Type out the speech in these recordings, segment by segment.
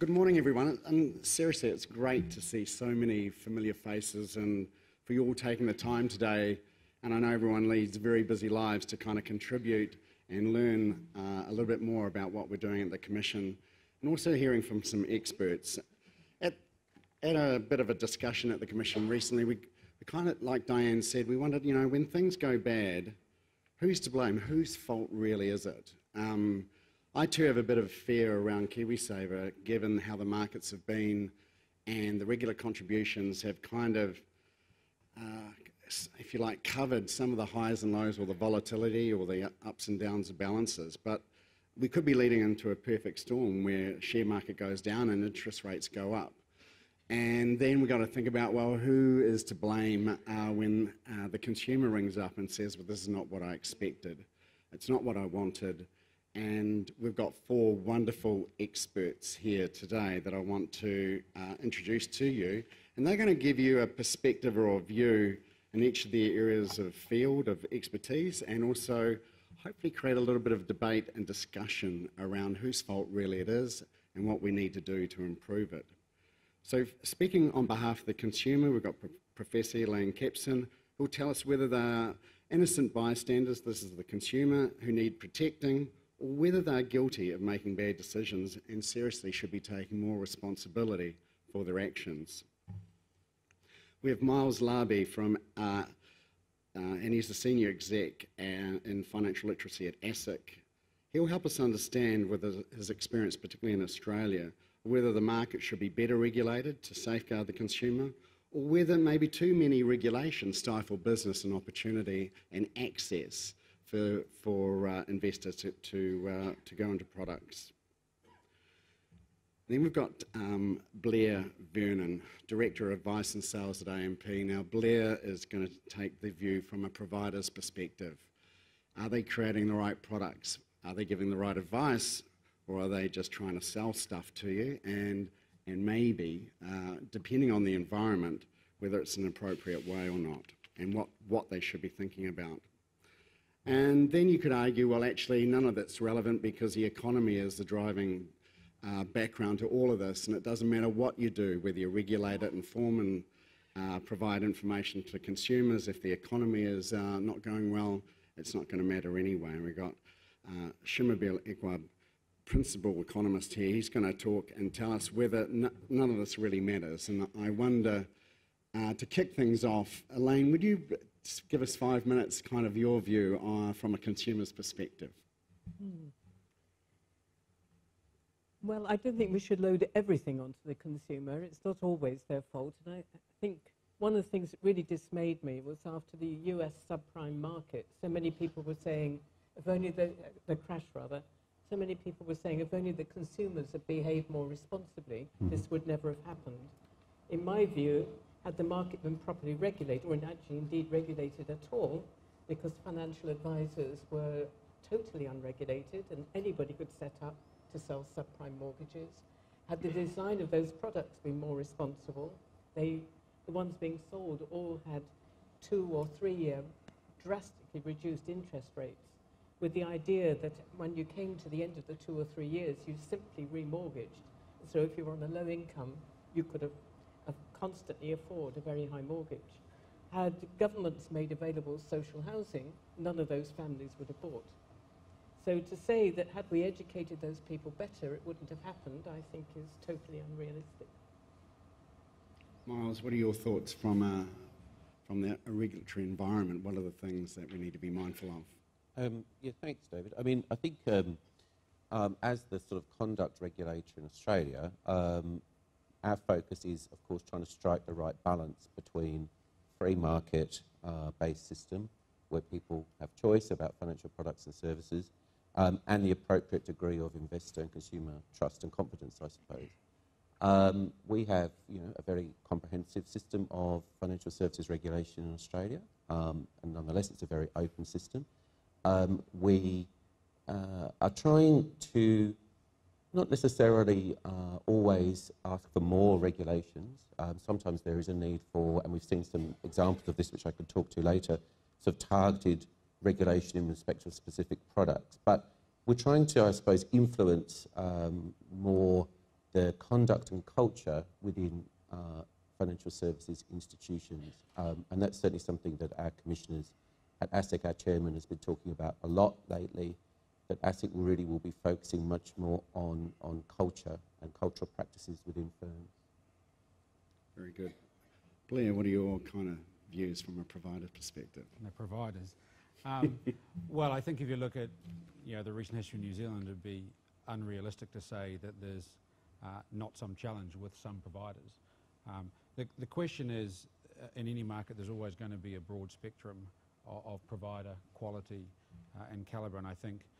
Good morning, everyone. And seriously, it's great to see so many familiar faces and for you all taking the time today. And I know everyone leads very busy lives to kind of contribute and learn uh, a little bit more about what we're doing at the Commission and also hearing from some experts. At, at a bit of a discussion at the Commission recently, we, we kind of, like Diane said, we wondered, you know, when things go bad, who's to blame? Whose fault really is it? Um, I too have a bit of fear around KiwiSaver, given how the markets have been and the regular contributions have kind of, uh, if you like, covered some of the highs and lows or the volatility or the ups and downs of balances. But we could be leading into a perfect storm where share market goes down and interest rates go up. And then we've got to think about, well, who is to blame uh, when uh, the consumer rings up and says, well, this is not what I expected. It's not what I wanted. And we've got four wonderful experts here today that I want to uh, introduce to you. And they're going to give you a perspective or a view in each of the areas of field of expertise and also hopefully create a little bit of debate and discussion around whose fault really it is and what we need to do to improve it. So speaking on behalf of the consumer, we've got Professor Elaine Kempson, who will tell us whether they're innocent bystanders, this is the consumer, who need protecting, whether they're guilty of making bad decisions and seriously should be taking more responsibility for their actions. We have Miles Larbey from, uh, uh, and he's a senior exec uh, in financial literacy at ASIC. He'll help us understand with his experience, particularly in Australia, whether the market should be better regulated to safeguard the consumer, or whether maybe too many regulations stifle business and opportunity and access for, for uh, investors to, to, uh, to go into products. Then we've got um, Blair Vernon, Director of Advice and Sales at AMP. Now, Blair is going to take the view from a provider's perspective. Are they creating the right products? Are they giving the right advice? Or are they just trying to sell stuff to you? And, and maybe, uh, depending on the environment, whether it's an appropriate way or not, and what, what they should be thinking about. And then you could argue, well, actually, none of that's relevant because the economy is the driving uh, background to all of this, and it doesn't matter what you do, whether you regulate it, inform and uh, provide information to consumers. If the economy is uh, not going well, it's not going to matter anyway. And we've got uh, Shamubeel Eaqub, principal economist here. He's going to talk and tell us whether none of this really matters. And I wonder, uh, to kick things off, Elaine, would you give us five minutes, kind of your view uh, from a consumer's perspective. Hmm. Well, I don't think we should load everything onto the consumer. It's not always their fault. And I think one of the things that really dismayed me was after the US subprime market, so many people were saying, if only the, the crash rather, so many people were saying, if only the consumers had behaved more responsibly, mm -hmm. this would never have happened. In my view, had the market been properly regulated, or actually indeed regulated at all, because financial advisors were totally unregulated and anybody could set up to sell subprime mortgages. Had the design of those products been more responsible, they, the ones being sold all had two or three year drastically reduced interest rates with the idea that when you came to the end of the two or three years, you simply remortgaged. So if you were on a low income, you could have constantly afford a very high mortgage. Had governments made available social housing, none of those families would have bought. So to say that had we educated those people better, it wouldn't have happened, I think is totally unrealistic. Miles, what are your thoughts from, uh, from the regulatory environment? What are the things that we need to be mindful of? Um, yeah, thanks, David. I mean, I think um, um, as the sort of conduct regulator in Australia, um, our focus is, of course, trying to strike the right balance between free market uh, based system where people have choice about financial products and services um, and the appropriate degree of investor and consumer trust and confidence, I suppose. Um, we have you know, a very comprehensive system of financial services regulation in Australia, um, and nonetheless it's a very open system. Um, we uh, are trying to not necessarily uh, always ask for more regulations. Um, sometimes there is a need for, and we've seen some examples of this which I could talk to later, sort of targeted regulation in respect of specific products. But we're trying to, I suppose, influence um, more the conduct and culture within uh, financial services institutions. Um, and that's certainly something that our commissioners at ASIC, our chairman, has been talking about a lot lately, that ASIC really will be focusing much more on, on culture and cultural practices within firms. Very good. Blair, what are your kind of views from a provider perspective? the providers. Um, well, I think if you look at you know, the recent history of New Zealand, it'd be unrealistic to say that there's uh, not some challenge with some providers. Um, the, the question is, uh, in any market, there's always going to be a broad spectrum of, of provider quality uh, and calibre, and I think uh,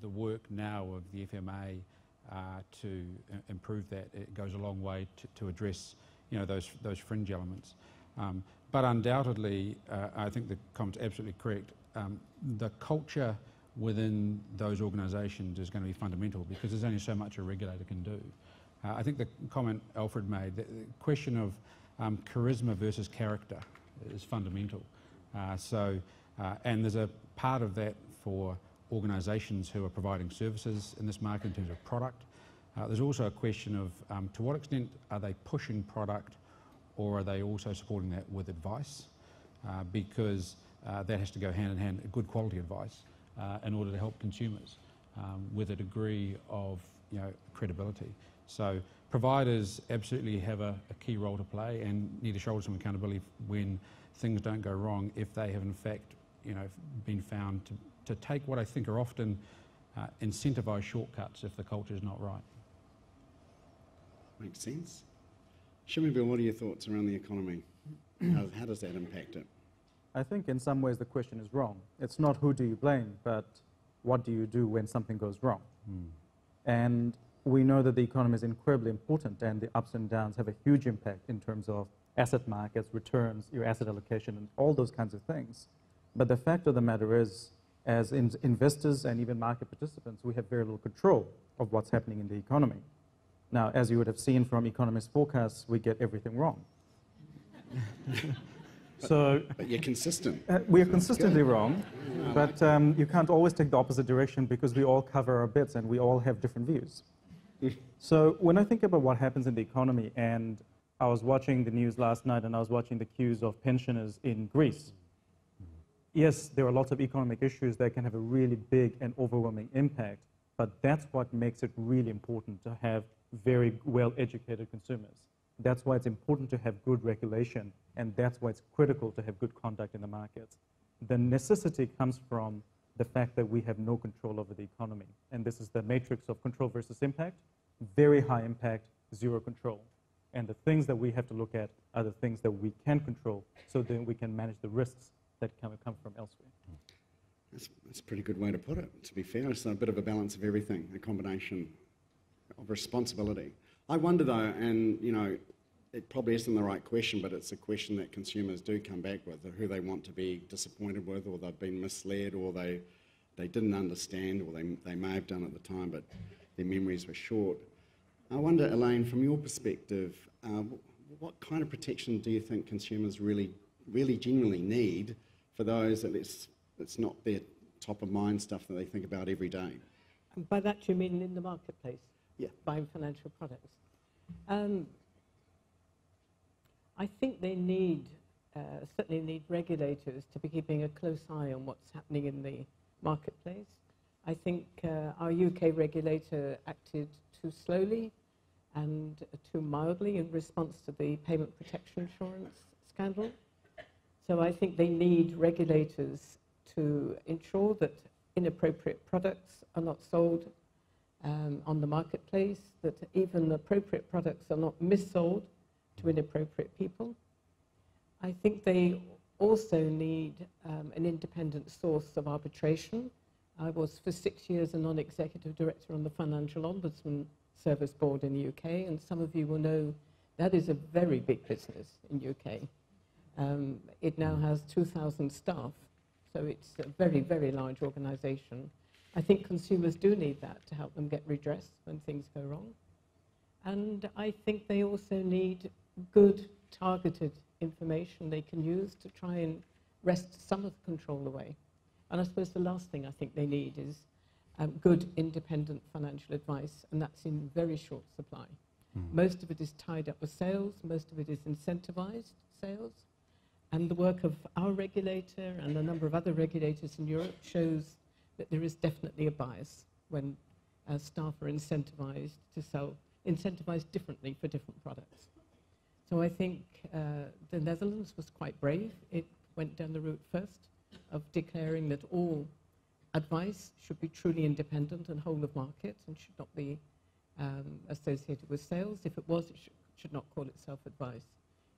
the work now of the FMA uh, to uh, improve that it goes a long way to, to address you know, those, those fringe elements. Um, but undoubtedly, uh, I think the comment's absolutely correct. Um, the culture within those organisations is going to be fundamental because there's only so much a regulator can do. Uh, I think the comment Alfred made, the, the question of um, charisma versus character is fundamental. Uh, so, uh, and there's a part of that for organisations who are providing services in this market in terms of product. Uh, there's also a question of um, to what extent are they pushing product or are they also supporting that with advice? Uh, because uh, that has to go hand in hand, good quality advice, uh, in order to help consumers um, with a degree of you know, credibility. So providers absolutely have a, a, key role to play and need to shoulder some accountability when things don't go wrong if they have in fact you know, been found to, to take what I think are often uh, incentivised shortcuts if the culture is not right. Makes sense. Shimmy what are your thoughts around the economy? how, how does that impact it? I think in some ways the question is wrong. It's not who do you blame, but what do you do when something goes wrong? Mm. And we know that the economy is incredibly important and the ups and downs have a huge impact in terms of asset markets, returns, your asset allocation, and all those kinds of things. But the fact of the matter is, as in investors and even market participants, we have very little control of what's happening in the economy. Now, as you would have seen from economist forecasts, we get everything wrong. so, but you're consistent. Uh, we are consistently Good. wrong, but um, you can't always take the opposite direction because we all cover our bits and we all have different views. so when I think about what happens in the economy, and I was watching the news last night and I was watching the queues of pensioners in Greece. Yes, there are lots of economic issues that can have a really big and overwhelming impact, but that's what makes it really important to have very well-educated consumers. That's why it's important to have good regulation, and that's why it's critical to have good conduct in the markets. The necessity comes from the fact that we have no control over the economy. And this is the matrix of control versus impact. Very high impact, zero control. And the things that we have to look at are the things that we can control so that we can manage the risks that can come from elsewhere. That's, that's a pretty good way to put it. To be fair, it's a bit of a balance of everything, a combination of responsibility. I wonder though, and you know, it probably isn't the right question, but it's a question that consumers do come back with, who they want to be disappointed with, or they've been misled, or they, they didn't understand, or they, they may have done at the time, but their memories were short. I wonder, Elaine, from your perspective, uh, what kind of protection do you think consumers really, really genuinely need for those that it's, it's not their top of mind stuff that they think about every day? And by that you mean in the marketplace? yeah. buying financial products. Um, I think they need, uh, certainly need regulators to be keeping a close eye on what's happening in the marketplace. I think uh, our UK regulator acted too slowly and too mildly in response to the payment protection insurance scandal. So I think they need regulators to ensure that inappropriate products are not sold um, on the marketplace, that even appropriate products are not missold to inappropriate people. I think they also need um, an independent source of arbitration. I was for six years a non-executive director on the Financial Ombudsman Service Board in the UK, and some of you will know that is a very big business in UK. Um, it now has 2,000 staff, so it's a very, very large organisation. I think consumers do need that to help them get redress when things go wrong. And I think they also need good targeted information they can use to try and wrest some of the control away. And I suppose the last thing I think they need is um, good independent financial advice, and that's in very short supply. Most of it is tied up with sales, most of it is incentivized sales, and the work of our regulator and a number of other regulators in Europe shows that there is definitely a bias when uh, staff are incentivized to sell, incentivized differently for different products. So I think uh, the Netherlands was quite brave. It went down the route first of declaring that all advice should be truly independent and whole of market and should not be um, associated with sales. If it was, it sh- should not call itself advice.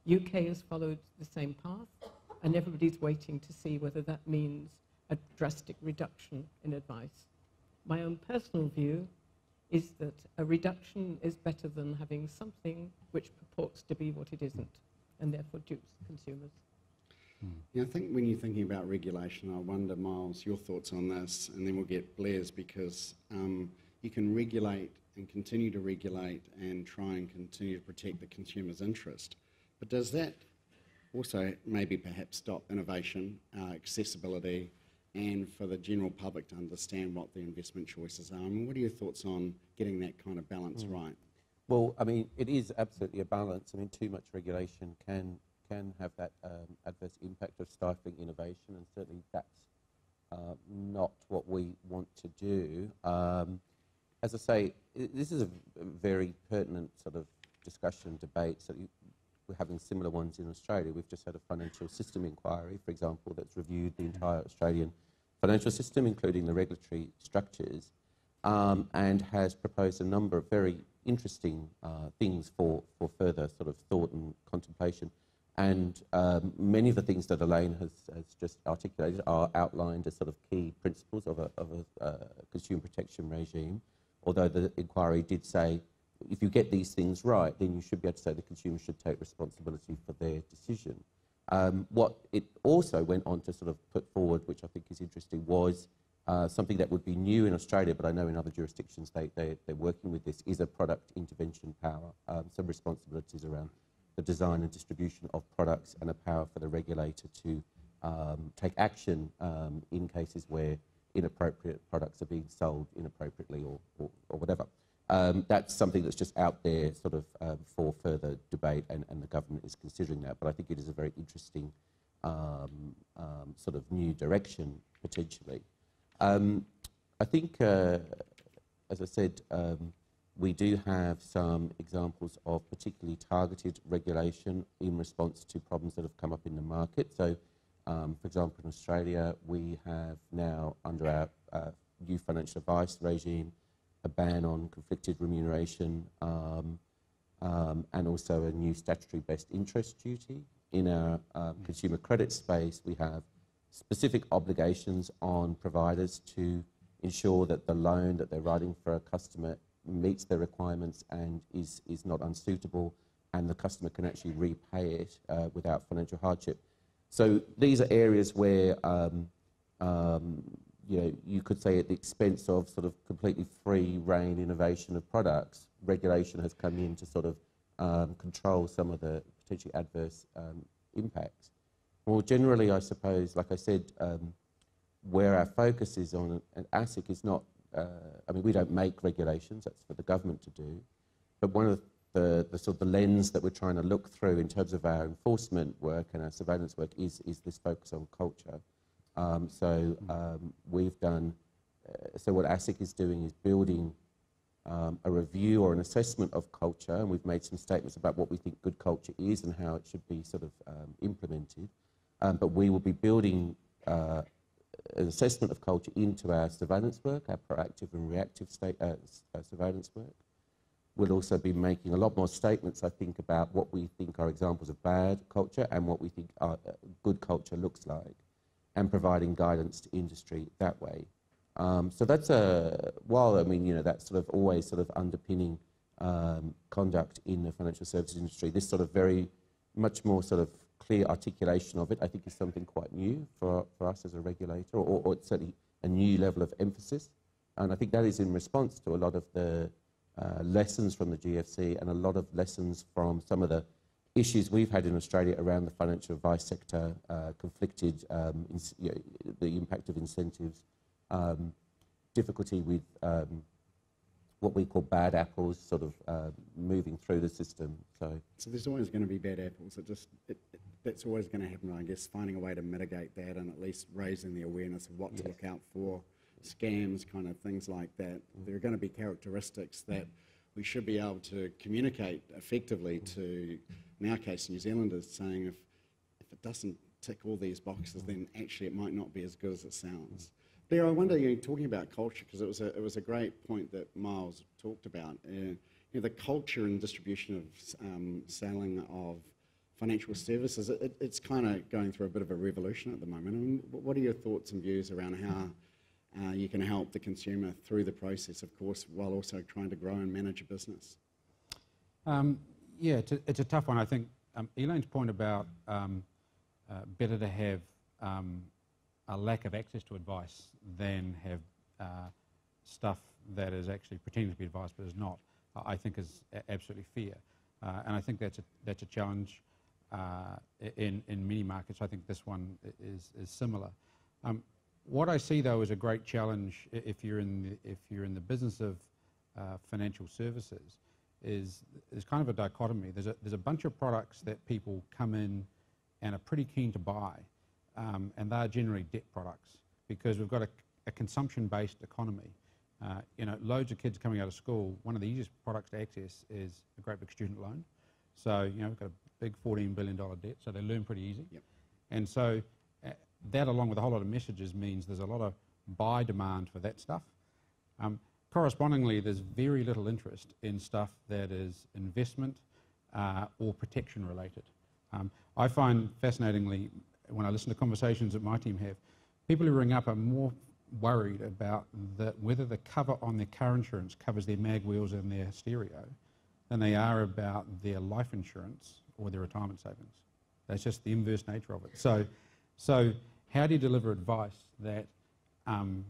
UK has followed the same path, and everybody's waiting to see whether that means a drastic reduction in advice. My own personal view is that a reduction is better than having something which purports to be what it isn't, and therefore dupes consumers. Yeah, I think when you're thinking about regulation, I wonder, Miles, your thoughts on this, and then we'll get Blair's because um, you can regulate and continue to regulate and try and continue to protect the consumer's interest. But does that also maybe perhaps stop innovation, uh, accessibility, and for the general public to understand what the investment choices are? I mean, what are your thoughts on getting that kind of balance right? Well, I mean, it is absolutely a balance. I mean, too much regulation can can have that um, adverse impact of stifling innovation, and certainly that's uh, not what we want to do. Um, as I say, this is a very pertinent sort of discussion, debate. So you, we're having similar ones in Australia. We've just had a financial system inquiry, for example, that's reviewed the entire Australian financial system, including the regulatory structures, um, and has proposed a number of very interesting uh, things for, for further sort of thought and contemplation. And um, many of the things that Elaine has, has just articulated are outlined as sort of key principles of a, of a uh, consumer protection regime. Although the inquiry did say if you get these things right, then you should be able to say the consumer should take responsibility for their decision. Um, what it also went on to sort of put forward, which I think is interesting, was uh, something that would be new in Australia, but I know in other jurisdictions they, they, they're working with this, is a product intervention power, um, some responsibilities around the design and distribution of products and a power for the regulator to um, take action um, in cases where inappropriate products are being sold inappropriately or, or, or whatever. Um, that's something that's just out there sort of um, for further debate and, and the government is considering that. But I think it is a very interesting um, um, sort of new direction potentially. Um, I think, uh, as I said, um, we do have some examples of particularly targeted regulation in response to problems that have come up in the market. So, for example, in Australia, we have now, under our uh, new financial advice regime, a ban on conflicted remuneration um, um, and also a new statutory best interest duty. In our um, consumer credit space, we have specific obligations on providers to ensure that the loan that they're writing for a customer meets their requirements and is, is not unsuitable, and the customer can actually repay it uh, without financial hardship. So these are areas where um, um, you know you could say at the expense of sort of completely free reign innovation of products, regulation has come in to sort of um, control some of the potentially adverse um, impacts. More generally, I suppose, like I said, um, where our focus is on and ASIC is not, uh, I mean, we don't make regulations, that's for the government to do, but one of the, the sort of the lens that we're trying to look through in terms of our enforcement work and our surveillance work is, is this focus on culture. Um, so um, we've done, uh, so what ASIC is doing is building um, a review or an assessment of culture, and we've made some statements about what we think good culture is and how it should be sort of um, implemented. Um, but we will be building uh, an assessment of culture into our surveillance work, our proactive and reactive state, uh, uh, surveillance work. We'll also be making a lot more statements, I think, about what we think are examples of bad culture and what we think our, uh, good culture looks like, and providing guidance to industry that way. Um, so that's a, while I mean, you know, that's sort of always sort of underpinning um, conduct in the financial services industry. This sort of very much more sort of clear articulation of it, I think, is something quite new for, for us as a regulator, or, or certainly a new level of emphasis. And I think that is in response to a lot of the uh, lessons from the GFC and a lot of lessons from some of the issues we've had in Australia around the financial advice sector, uh, conflicted, um, you know, the impact of incentives, um, difficulty with um, what we call bad apples sort of uh, moving through the system. So So there's always going to be bad apples. It just it, it, that's always going to happen. I guess finding a way to mitigate that and at least raising the awareness of what to look out for, scams, kind of things like that. There are going to be characteristics that we should be able to communicate effectively to, in our case, New Zealanders, saying if if it doesn't tick all these boxes, then actually it might not be as good as it sounds. Blair, I wonder, you know, talking about culture, because it was a it was a great point that Miles talked about. Uh, you know, the culture and distribution of um, selling of financial services, it, it's kind of going through a bit of a revolution at the moment. And what are your thoughts and views around how uh, you can help the consumer through the process, of course, while also trying to grow and manage a business? Um, yeah, it's a, it's a tough one. I think um, Elaine's point about um, uh, better to have um, a lack of access to advice than have uh, stuff that is actually pretending to be advice but is not, I think is absolutely fair. Uh, and I think that's a, that's a challenge uh, in, in many markets. I think this one is, is similar. Um, what I see though is a great challenge if you're in the, if you're in the business of uh, financial services is there's kind of a dichotomy. There's a, there's a bunch of products that people come in and are pretty keen to buy, um, and they're generally debt products because we've got a, a consumption-based economy. Uh, you know, loads of kids coming out of school, one of the easiest products to access is a great big student loan. So, you know, we've got a big $14 billion debt, so they learn pretty easy. Yep. And so that, along with a whole lot of messages, means there's a lot of buy demand for that stuff. Um, correspondingly, there's very little interest in stuff that is investment uh, or protection related. Um, I find fascinatingly, when I listen to conversations that my team have, people who ring up are more worried about the, whether the cover on their car insurance covers their mag wheels and their stereo than they are about their life insurance or their retirement savings. That's just the inverse nature of it. So, so how do you deliver advice that um,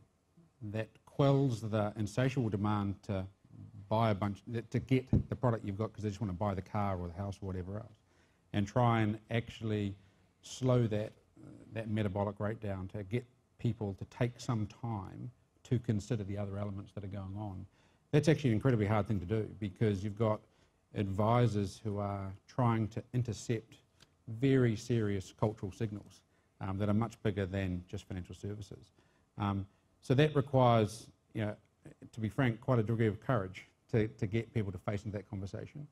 that quells the insatiable demand to buy a bunch to get the product you've got because they just want to buy the car or the house or whatever else, and try and actually slow that that metabolic rate down to get people to take some time to consider the other elements that are going on. That's actually an incredibly hard thing to do because you've got advisors who are trying to intercept very serious cultural signals um, that are much bigger than just financial services. Um, so that requires, you know, to be frank, quite a degree of courage to, to get people to face into that conversation.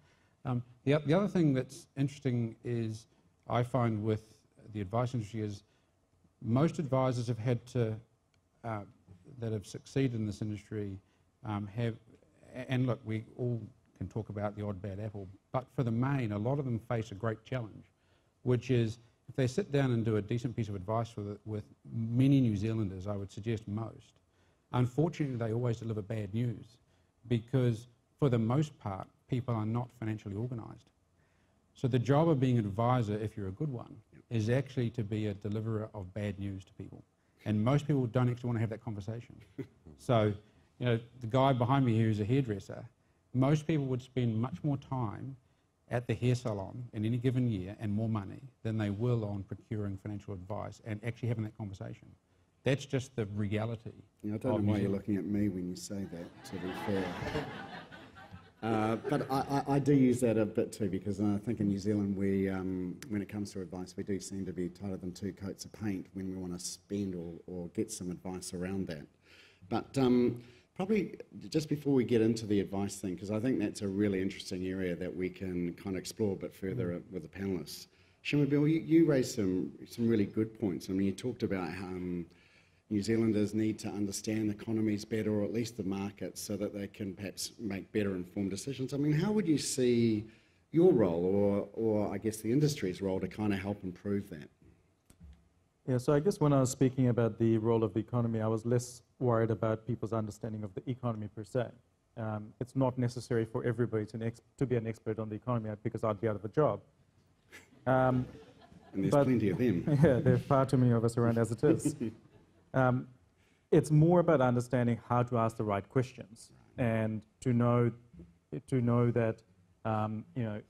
Um, the, the other thing that's interesting is I find with the advice industry is most advisors have had to, uh, that have succeeded in this industry um, have, and look, we all can talk about the odd bad apple, but for the main, a lot of them face a great challenge, which is if they sit down and do a decent piece of advice with, with many New Zealanders, I would suggest most, unfortunately they always deliver bad news because for the most part, people are not financially organised. So the job of being an advisor, if you're a good one, is actually to be a deliverer of bad news to people. And most people don't actually want to have that conversation. so, you know, the guy behind me here is a hairdresser. Most people would spend much more time at the hair salon in any given year and more money than they will on procuring financial advice and actually having that conversation. That's just the reality. Know, I don't know why you're looking at me when you say that, to be fair. Uh, but I, I, I do use that a bit too because I think in New Zealand, we, um, when it comes to advice, we do seem to be tighter than two coats of paint when we want to spend or, or get some advice around that. But um, probably just before we get into the advice thing, because I think that's a really interesting area that we can kind of explore a bit further with the panelists. Shamubeel, you, you raised some, some really good points. I mean, you talked about how um, New Zealanders need to understand economies better, or at least the markets, so that they can perhaps make better informed decisions. I mean, how would you see your role, or, or I guess the industry's role, to kind of help improve that? Yeah, so I guess when I was speaking about the role of the economy, I was less worried about people's understanding of the economy per se. Um, it's not necessary for everybody to, ex- to be an expert on the economy because I'd be out of a job. Um, And there's But- plenty of them. yeah, there are far too many of us around as it is. Um, it's more about understanding how to ask the right questions and to know, to know that, um, you know,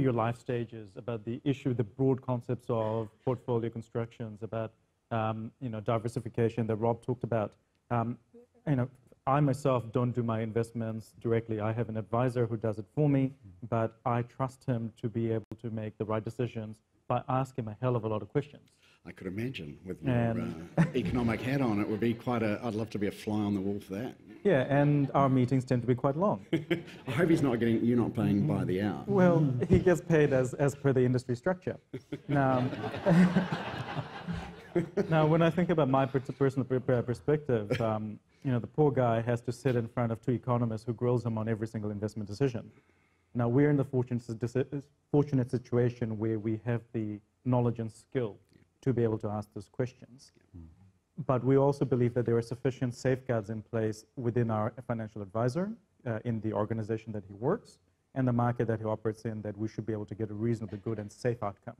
your life stages, about the issue, the broad concepts of portfolio constructions, about, um, you know, diversification that Rob talked about. Um, you know, I myself don't do my investments directly. I have an advisor who does it for me, but I trust him to be able to make the right decisions by asking a hell of a lot of questions. I could imagine with your And- uh, economic hat on, it would be quite a. I'd love to be a fly on the wall for that. Yeah, and our meetings tend to be quite long. I hope he's not getting you're not paying by the hour. Well, he gets paid as, as per the industry structure. Now, now, when I think about my personal per- per- perspective, um, you know, the poor guy has to sit in front of two economists who grills him on every single investment decision. Now, we're in the fortunate, fortunate situation where we have the knowledge and skill to be able to ask those questions. But we also believe that there are sufficient safeguards in place within our financial advisor, uh, in the organization that he works, and the market that he operates in, that we should be able to get a reasonably good and safe outcome.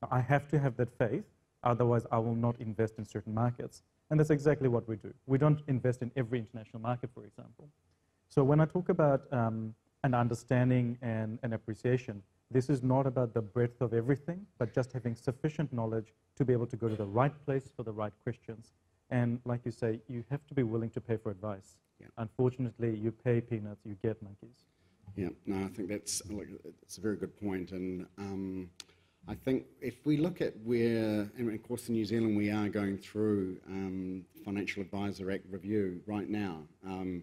Now, I have to have that faith, otherwise, I will not invest in certain markets. And that's exactly what we do. We don't invest in every international market, for example. So when I talk about um, an understanding and an appreciation, this is not about the breadth of everything, but just having sufficient knowledge to be able to go to the right place for the right questions. And like you say, you have to be willing to pay for advice. Yeah. Unfortunately, you pay peanuts, you get monkeys. Yeah, no, I think that's look, it's a very good point. point, and um, I think if we look at where, and of course in New Zealand we are going through um, Financial Advisor Act review right now, um,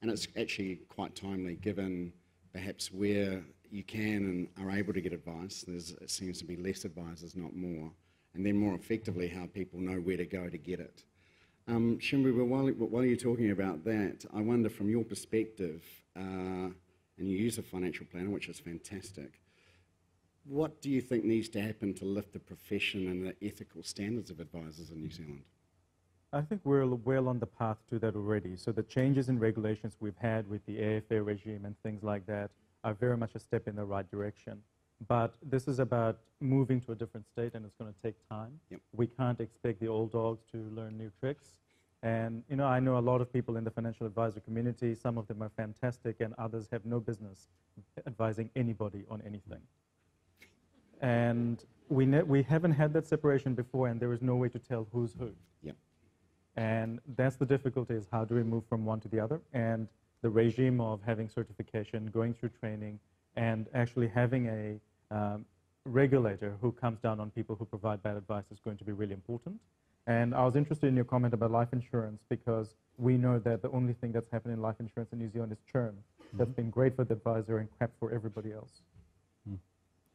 and it's actually quite timely given perhaps where you can and are able to get advice. There's, it seems to be less advisors, not more, and then more effectively how people know where to go to get it. Um, Shimbu, while, while you're talking about that, I wonder from your perspective, uh, and you use a financial planner, which is fantastic, what do you think needs to happen to lift the profession and the ethical standards of advisors in New Zealand? I think we're well on the path to that already. So the changes in regulations we've had with the AFA regime and things like that are very much a step in the right direction. But this is about moving to a different state, and it's going to take time. Yep. We can't expect the old dogs to learn new tricks. And you know, I know a lot of people in the financial advisor community. Some of them are fantastic, and others have no business advising anybody on anything. And we, ne- we haven't had that separation before, and there is no way to tell who's who. Yep. And that's the difficulty is how do we move from one to the other? And the regime of having certification, going through training, and actually having a um, regulator who comes down on people who provide bad advice is going to be really important. And I was interested in your comment about life insurance because we know that the only thing that's happened in life insurance in New Zealand is churn. That's been great for the advisor and crap for everybody else.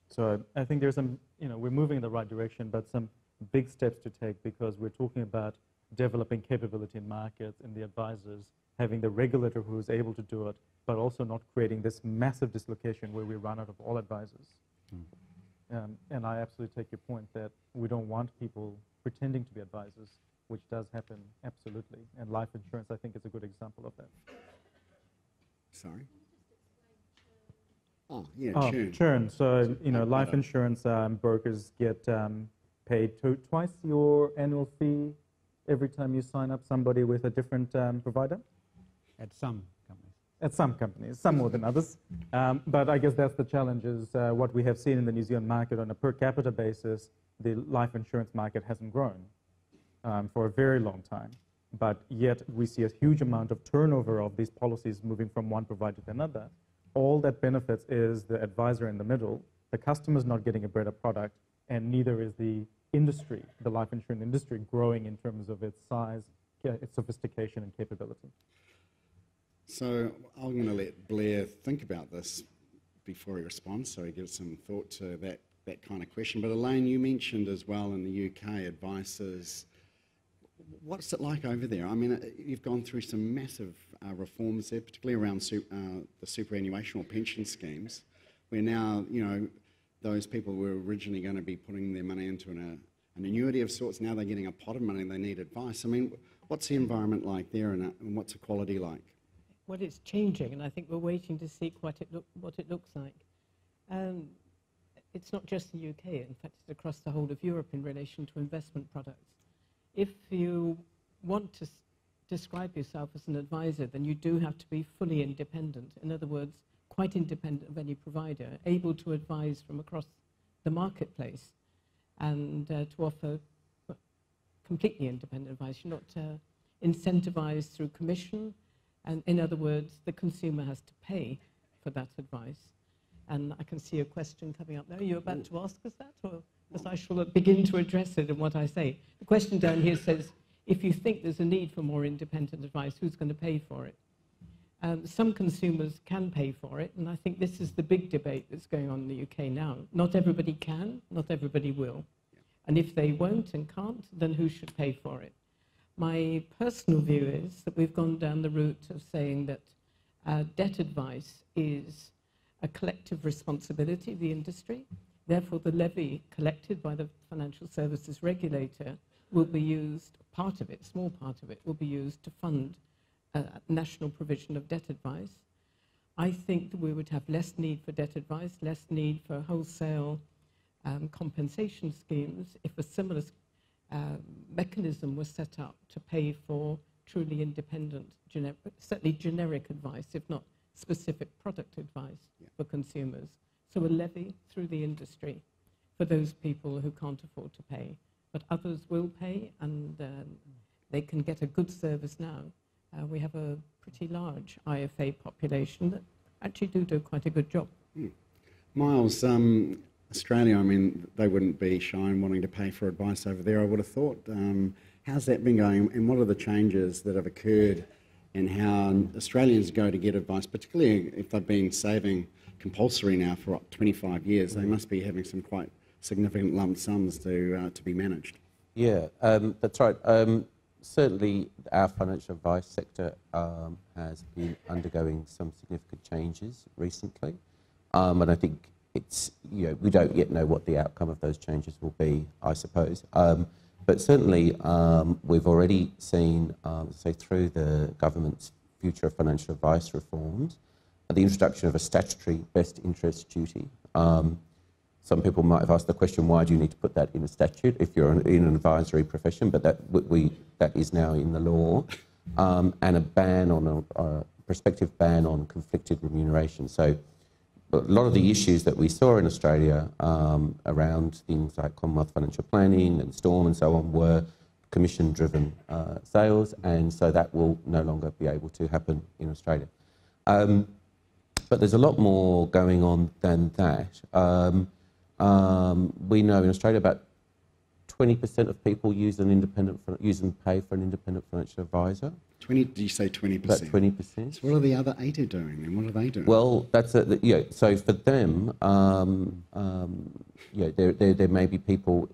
So I think there's some, you know, we're moving in the right direction, but some big steps to take because we're talking about developing capability in markets and the advisors having the regulator who is able to do it, but also not creating this massive dislocation where we run out of all advisors. Um, and I absolutely take your point that we don't want people pretending to be advisors, which does happen absolutely. And life insurance, I think, is a good example of that. Sorry? Oh, yeah, Oh, churn. churn. So, you know, life insurance um, brokers get um, paid to, twice your annual fee every time you sign up somebody with a different um, provider. At some companies. At some companies, some more than others. Um, but I guess that's the challenge is uh, what we have seen in the New Zealand market on a per capita basis, the life insurance market hasn't grown um, for a very long time. But yet we see a huge amount of turnover of these policies moving from one provider to another. All that benefits is the advisor in the middle. The customer's not getting a better product, and neither is the industry, the life insurance industry, growing in terms of its size, its sophistication, and capability. So I'm going to let Blair think about this before he responds, so he gives some thought to that, that kind of question. But Elaine, you mentioned as well in the UK advice is, what's it like over there? I mean, you've gone through some massive uh, reforms there, particularly around uh, the superannuation or pension schemes, where now, you know, those people were originally going to be putting their money into an, uh, an annuity of sorts, now they're getting a pot of money they need advice. I mean, what's the environment like there and, uh, and what's the quality like? Well, it's changing, and I think we're waiting to see what it, look, what it looks like. Um, it's not just the UK, in fact, it's across the whole of Europe in relation to investment products. If you want to describe yourself as an advisor, then you do have to be fully independent. In other words, quite independent of any provider, able to advise from across the marketplace and uh, to offer completely independent advice. You're not, uh, incentivized through commission. And in other words, the consumer has to pay for that advice. And I can see a question coming up there. Are you about to ask us that? Or because I shall begin to address it in what I say. The question down here says, if you think there's a need for more independent advice, who's going to pay for it? Um, some consumers can pay for it, and I think this is the big debate that's going on in the UK now. Not everybody can, not everybody will. And if they won't and can't, then who should pay for it? My personal view is that we've gone down the route of saying that uh, debt advice is a collective responsibility of the industry. Therefore, the levy collected by the financial services regulator will be used, part of it, small part of it, will be used to fund uh, national provision of debt advice. I think that we would have less need for debt advice, less need for wholesale um, compensation schemes if a similar uh, mechanism was set up to pay for truly independent, certainly generic advice, if not specific product advice Yeah. for consumers. So a levy through the industry for those people who can't afford to pay. But others will pay and um, they can get a good service now. Uh, we have a pretty large IFA population that actually do do quite a good job. Miles, um, Australia, I mean, they wouldn't be shy in wanting to pay for advice over there, I would have thought. Um, how's that been going, and what are the changes that have occurred in how Australians go to get advice, particularly if they've been saving compulsory now for what, 25 years? They must be having some quite significant lump sums to, uh, to be managed. Yeah, um, that's right. Um, certainly, our financial advice sector um, has been undergoing some significant changes recently, um, and I think it's you know we don't yet know what the outcome of those changes will be. I suppose, um, but certainly um, we've already seen, um, say, through the government's future financial advice reforms, the introduction of a statutory best interest duty. Um, some people might have asked the question, why do you need to put that in a statute if you're in an advisory profession? But that we, that is now in the law, um, and a ban on a, a prospective ban on conflicted remuneration. So a lot of the issues that we saw in Australia um, around things like Commonwealth financial planning and Storm and so on were commission-driven uh, sales, and so that will no longer be able to happen in Australia. Um, but there's a lot more going on than that. Um, um, we know in Australia about 20% of people use an independent, use and pay for an independent financial advisor. 20, did you say 20%? About 20%. So what are the other 80 doing then? What are they doing? Well, that's a, the- yeah. So for them, um, um, yeah, there, there there may be people,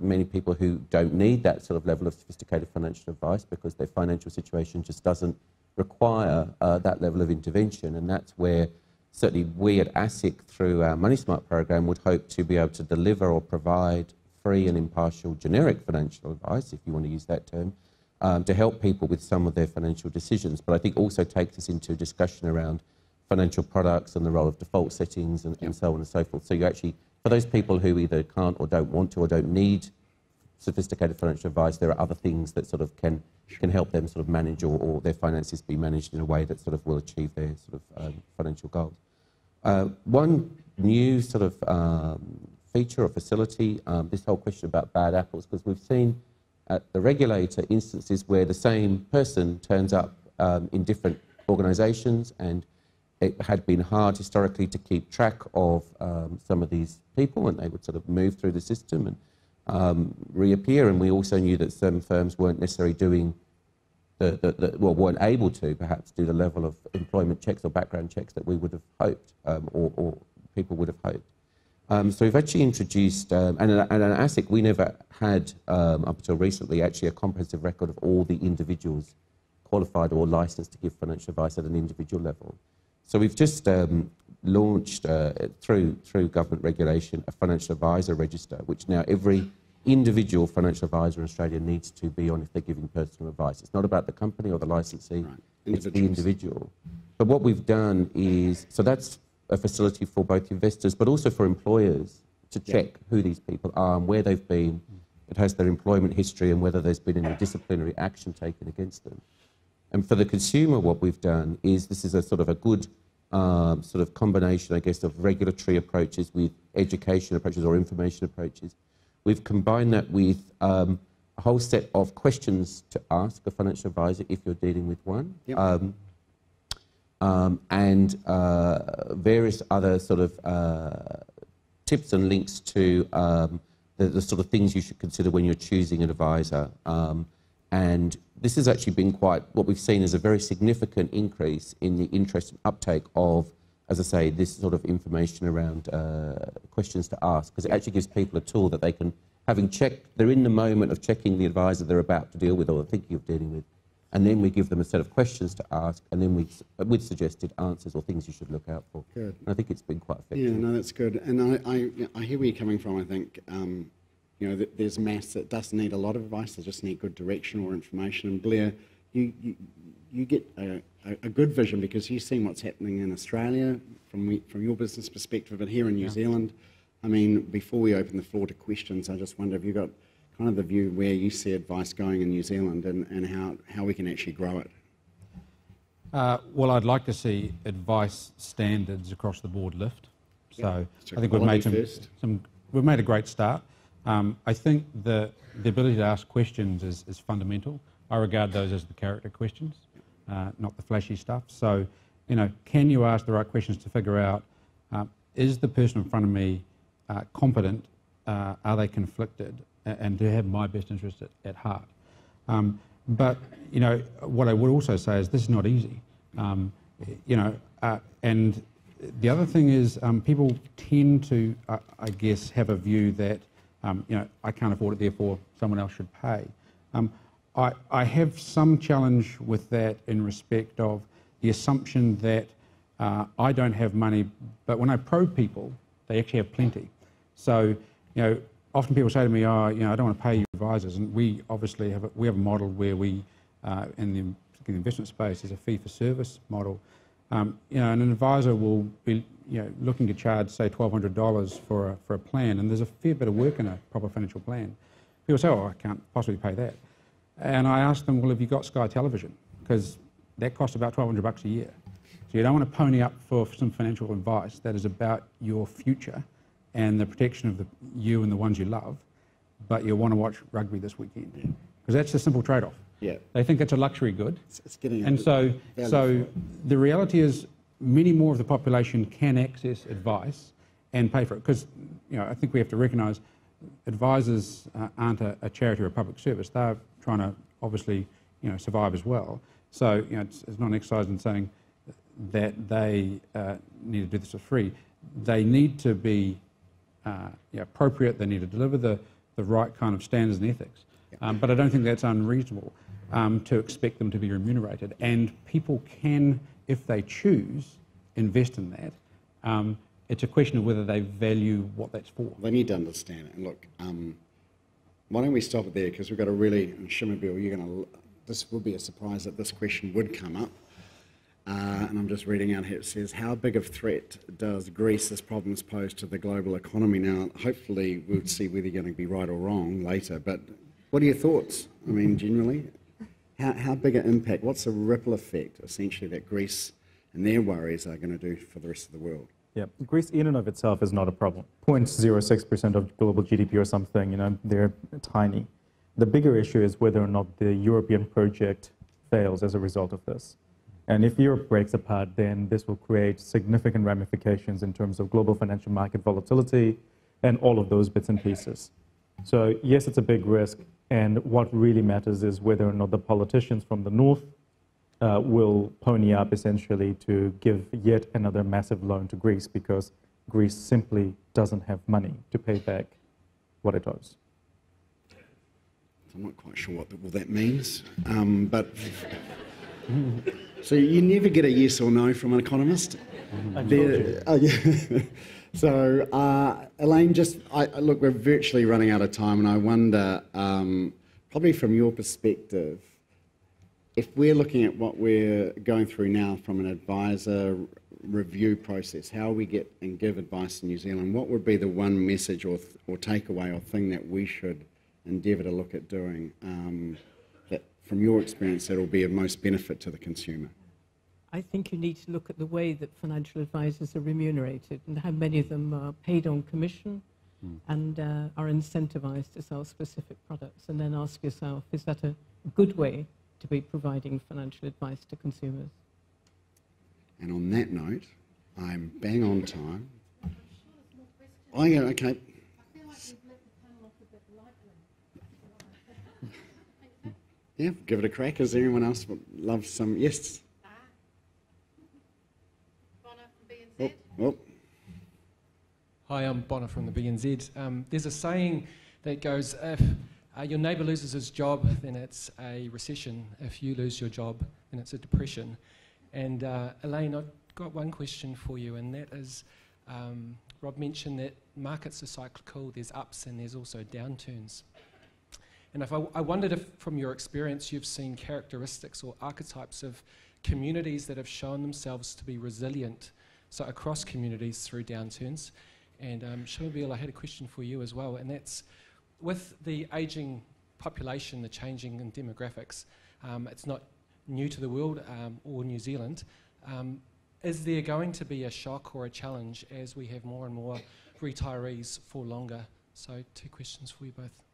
many people who don't need that sort of level of sophisticated financial advice because their financial situation just doesn't require uh, that level of intervention, and that's where certainly we at ASIC through our Money Smart program would hope to be able to deliver or provide free and impartial generic financial advice, if you want to use that term, um, to help people with some of their financial decisions. But I think also takes us into a discussion around financial products and the role of default settings and, and so on and so forth. So you actually, for those people who either can't or don't want to or don't need sophisticated financial advice, there are other things that sort of can can help them sort of manage or, or their finances be managed in a way that sort of will achieve their sort of um, financial goals. Uh, one new sort of um, feature or facility, um, this whole question about bad apples, because we've seen at the regulator instances where the same person turns up um, in different organisations and it had been hard historically to keep track of um, some of these people and they would sort of move through the system and um, reappear. And we also knew that some firms weren't necessarily doing the, the, the, well, weren't able to perhaps do the level of employment checks or background checks that we would have hoped um, or, or people would have hoped. Um, so we've actually introduced, um, and, at- and ASIC we never had, um, up until recently, actually a comprehensive record of all the individuals qualified or licensed to give financial advice at an individual level. So we've just um, launched uh, through through government regulation a financial advisor register, which now every individual financial advisor in Australia needs to be on if they're giving personal advice. It's not about the company or the licensee; Right. it's the individual. But what we've done is so that's a facility for both investors, but also for employers to Yeah. check who these people are and where they've been. It has their employment history and whether there's been any disciplinary action taken against them. And for the consumer, what we've done is this is a sort of a good um, sort of combination, I guess, of regulatory approaches with education approaches or information approaches. We've combined that with um, a whole set of questions to ask a financial advisor if you're dealing with one. Yep. Um, um, and uh, various other sort of uh, tips and links to um, the, the sort of things you should consider when you're choosing an advisor. Um, and this has actually been quite what we've seen is a very significant increase in the interest and uptake of, as I say, this sort of information around uh, questions to ask, because it actually gives people a tool that they can, having checked, they're in the moment of checking the advisor they're about to deal with or thinking of dealing with, and then we give them a set of questions to ask, and then we, with suggested answers or things you should look out for. Good. And I think it's been quite effective. Yeah, no, that's good. And I, I, I hear where you're coming from. I think, um, you know, there's mass that doesn't need a lot of advice. They just need good direction or information. And Blair, you, you, you get a, a, good vision because you've seen what's happening in Australia from, from your business perspective, but here in New Zealand. I mean, before we open the floor to questions, I just wonder if you've got kind of the view where you see advice going in New Zealand and, and how, how we can actually grow it. Uh, well, I'd like to see advice standards across the board lift. So Yeah. I think we've made some, some, we've made a great start. Um, I think the, the ability to ask questions is, is fundamental. I regard those as the character questions, uh, not the flashy stuff. So, you know, can you ask the right questions to figure out um, is the person in front of me uh, competent? Uh, are they conflicted? And do they have my best interest at, at heart? Um, but you know, what I would also say is this is not easy. Um, you know, uh, and the other thing is um, people tend to, uh, I guess, have a view that um, you know I can't afford it, therefore someone else should pay. Um, I, I have some challenge with that in respect of the assumption that uh, I don't have money, but when I probe people, they actually have plenty. So, you know, often people say to me, "Oh, you know, I don't want to pay you advisors," and we obviously have a, we have a model where we, uh, in the investment space, is a fee-for-service model. Um, you know, and an advisor will be, you know, looking to charge say twelve hundred dollars for a for a plan, and there's a fair bit of work in a proper financial plan. People say, "Oh, I can't possibly pay that," and I ask them, "Well, have you got Sky Television? Because that costs about twelve hundred bucks a year." So you don't want to pony up for some financial advice that is about your future and the protection of the, you and the ones you love, but you want to watch rugby this weekend. Because that's the simple trade-off. Yeah. They think it's a luxury good. It's, it's getting And so, so the reality is many more of the population can access advice and pay for it. Because, you know, I think we have to recognise advisors uh, aren't a, a charity or a public service. They're trying to obviously, you know, survive as well. So, you know, it's, it's not an exercise in saying that they uh, need to do this for free. They need to be uh, yeah, appropriate. They need to deliver the, the right kind of standards and ethics. Um, but I don't think that's unreasonable um, to expect them to be remunerated. And people can, if they choose, invest in that. Um, it's a question of whether they value what that's for. They need to understand it. And look, um, why don't we stop it there? Because we've got a really, Shamubeel, you're going to, this would be a surprise that this question would come up. Uh, and I'm just reading out here. It says, How big of threat does Greece's problems pose to the global economy? Now, hopefully, we'll see whether you're going to be right or wrong later. But what are your thoughts? I mean, generally, how, how big an impact? What's the ripple effect, essentially, that Greece and their worries are going to do for the rest of the world? Yeah, Greece in and of itself is not a problem. 0.06% of global GDP or something, you know, they're tiny. The bigger issue is whether or not the European project fails as a result of this. And if Europe breaks apart, then this will create significant ramifications in terms of global financial market volatility and all of those bits and pieces. So yes, it's a big risk. And what really matters is whether or not the politicians from the north uh, will pony up essentially to give yet another massive loan to Greece because Greece simply doesn't have money to pay back what it owes. I'm not quite sure what all that means, um, but so you never get a yes or no from an economist. There- oh, yeah. so, uh, Elaine, just I, look, we're virtually running out of time, and I wonder, um, probably from your perspective, if we're looking at what we're going through now from an advisor review process, how we get and give advice in New Zealand, what would be the one message or, or takeaway or thing that we should endeavour to look at doing um, that, from your experience, that will be of most benefit to the consumer? I think you need to look at the way that financial advisors are remunerated and how many of them are paid on commission and uh, are incentivized to sell specific products. And then ask yourself, is that a good way to be providing financial advice to consumers? And on that note, I'm bang on time. Oh, yeah, okay. I feel like we've let the panel off a bit of lightning. Yeah, give it a crack. Is there anyone else would love some? Yes. Oh. Hi, I'm Bonner from the BNZ. Um, there's a saying that goes, if uh, your neighbour loses his job, then it's a recession. If you lose your job, then it's a depression. And uh, Elaine, I've got one question for you, and that is, um, Rob mentioned that markets are cyclical, there's ups and there's also downturns. And if I, I wondered if, from your experience, you've seen characteristics or archetypes of communities that have shown themselves to be resilient, so across communities through downturns. And um, Shamubeel, I had a question for you as well, and that's with the ageing population, the changing in demographics, um, it's not new to the world um, or New Zealand. Um, is there going to be a shock or a challenge as we have more and more retirees for longer? So, two questions for you both.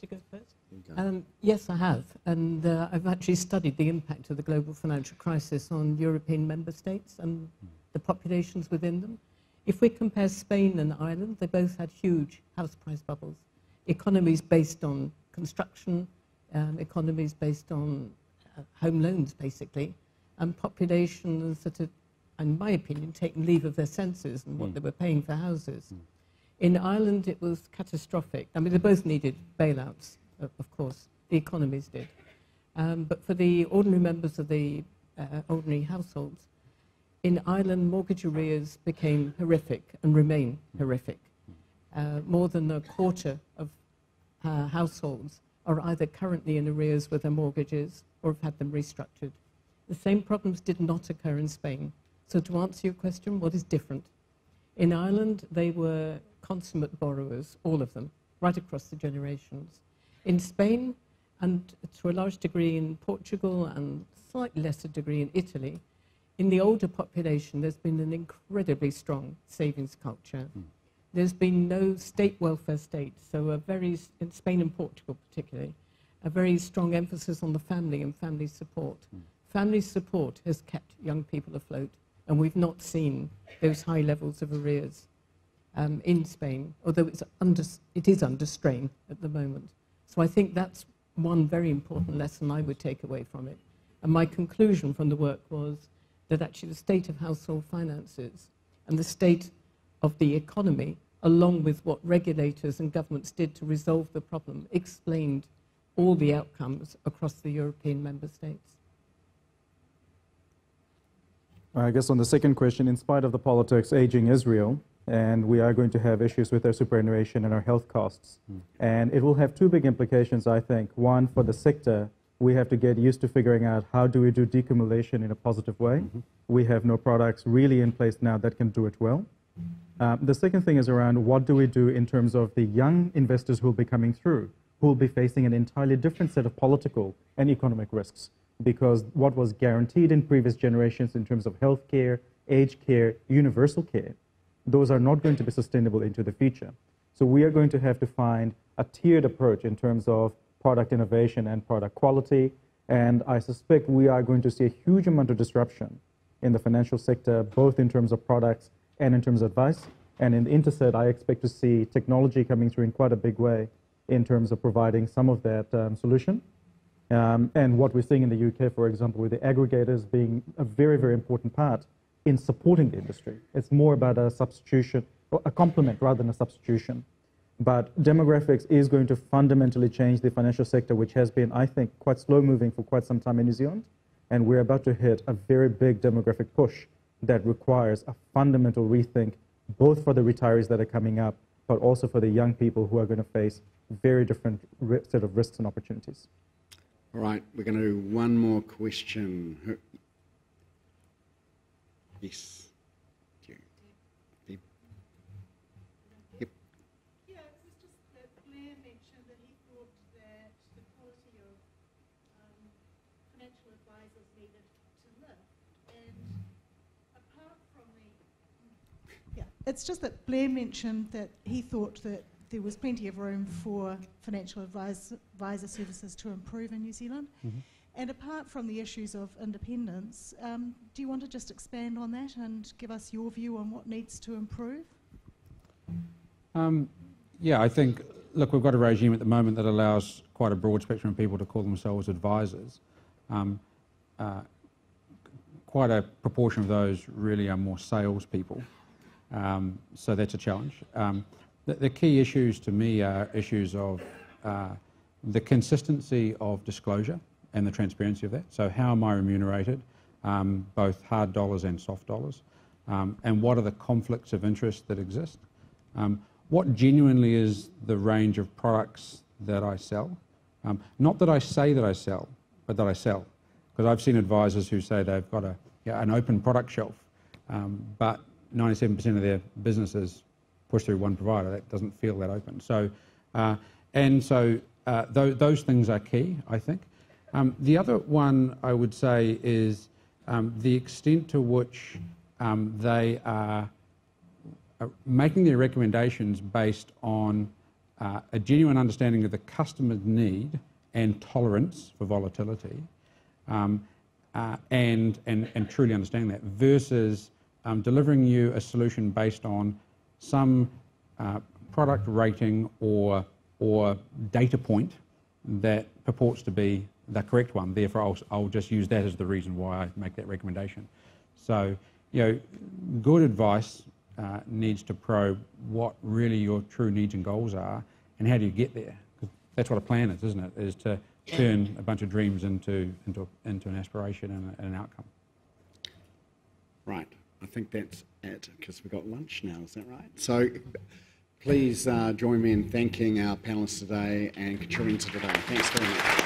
To go first? Um, yes, I have. And uh, I've actually studied the impact of the global financial crisis on European member states and the populations within them. If we compare Spain and Ireland, they both had huge house price bubbles. Economies based on construction, um, economies based on uh, home loans, basically, and populations that had, in my opinion, taken leave of their senses and what they were paying for houses. In Ireland, it was catastrophic. I mean, they both needed bailouts, of of course. The economies did. Um, but for the ordinary members of the uh, ordinary households, in Ireland, mortgage arrears became horrific and remain horrific. Uh, more than a quarter of uh, households are either currently in arrears with their mortgages or have had them restructured. The same problems did not occur in Spain. So, to answer your question, what is different? In Ireland, they were consummate borrowers, all of them, right across the generations. In Spain, and to a large degree in Portugal, and slightly lesser degree in Italy, in the older population, there's been an incredibly strong savings culture. Hmm. There's been no state welfare state, so a very, in Spain and Portugal particularly, a very strong emphasis on the family and family support. Hmm. Family support has kept young people afloat, and we've not seen those high levels of arrears um, in Spain, although it's under, it is under strain at the moment. So I think that's one very important lesson I would take away from it. And my conclusion from the work was that actually the state of household finances and the state of the economy, along with what regulators and governments did to resolve the problem, explained all the outcomes across the European member states. I guess on the second question, in spite of the politics, aging Israel, and we are going to have issues with our superannuation and our health costs. And it will have two big implications, I think. One, for the sector, we have to get used to figuring out how do we do decumulation in a positive way. We have no products really in place now that can do it well. Um, the second thing is around what do we do in terms of the young investors who will be coming through, who will be facing an entirely different set of political and economic risks. Because what was guaranteed in previous generations in terms of healthcare, aged care, universal care, those are not going to be sustainable into the future. So we are going to have to find a tiered approach in terms of product innovation and product quality. And I suspect we are going to see a huge amount of disruption in the financial sector, both in terms of products and in terms of advice. And in the interset, I expect to see technology coming through in quite a big way in terms of providing some of that um, solution. Um, and what we're seeing in the UK, for example, with the aggregators being a very, very important part in supporting the industry. It's more about a substitution, a complement rather than a substitution. But demographics is going to fundamentally change the financial sector, which has been, I think, quite slow moving for quite some time in New Zealand. And we're about to hit a very big demographic push that requires a fundamental rethink, both for the retirees that are coming up, but also for the young people who are going to face very different set of risks and opportunities. All right, we're going to do one more question. Yes. You. Deb. Yep. Yeah, it was just that Blair mentioned that he thought that the quality of um, financial advisors needed to lift. And apart from the, yeah, it's just that Blair mentioned that he thought that there was plenty of room for financial advise, advisor services to improve in New Zealand. Mhm. And apart from the issues of independence, um, do you want to just expand on that and give us your view on what needs to improve? Um, yeah, I think, look, we've got a regime at the moment that allows quite a broad spectrum of people to call themselves advisors. Um, uh, quite a proportion of those really are more salespeople. Um, so that's a challenge. The, the key issues to me are issues of uh, the consistency of disclosure and the transparency of that. So, how am I remunerated, um, both hard dollars and soft dollars? Um, and what are the conflicts of interest that exist? Um, what genuinely is the range of products that I sell? Um, not that I say that I sell, but that I sell. Because I've seen advisors who say they've got a, yeah, an open product shelf, um, but 97% of their businesses push through one provider. That doesn't feel that open. So, uh, and so uh, th- those things are key, I think. Um, the other one I would say is um, the extent to which um, they are uh, making their recommendations based on uh, a genuine understanding of the customer's need and tolerance for volatility, um, uh, and, and, and truly understanding that, versus um, delivering you a solution based on some uh, product rating or, or data point that purports to be the correct one. Therefore, I'll, I'll just use that as the reason why I make that recommendation. So, you know, good advice uh, needs to probe what really your true needs and goals are and how do you get there. 'Cause that's what a plan is, isn't it? Is to turn a bunch of dreams into, into, into an aspiration and, a, and an outcome. Right. I think that's it because we've got lunch now. Is that right? So please uh, join me in thanking our panelists today and contributing to today. Thanks very much.